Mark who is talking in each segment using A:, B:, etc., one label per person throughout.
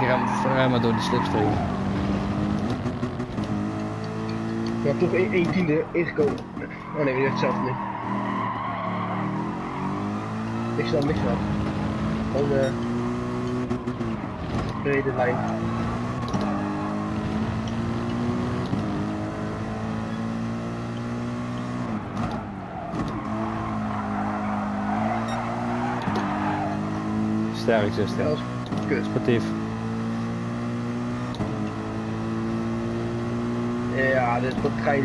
A: rem, remmen door die slipstream.
B: Ja, toch 1 tiende ingekomen. Oh nee, hebt hetzelfde nu. Ik snap niks van. Gewoon de brede lijn.
A: Sterk zuster. Sportief.
B: Ja, dit, dat ga je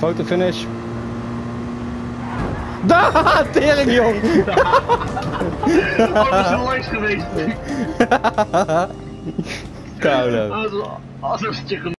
A: Foto finish. Da, tering jong.
B: Dat is een langs geweest.
A: Koude.
B: Het je